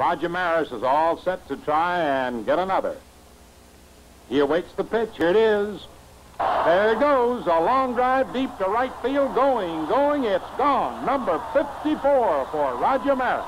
Roger Maris is all set to try and get another. He awaits the pitch. Here it is. There it goes. A long drive deep to right field. Going, going. It's gone. Number 54 for Roger Maris.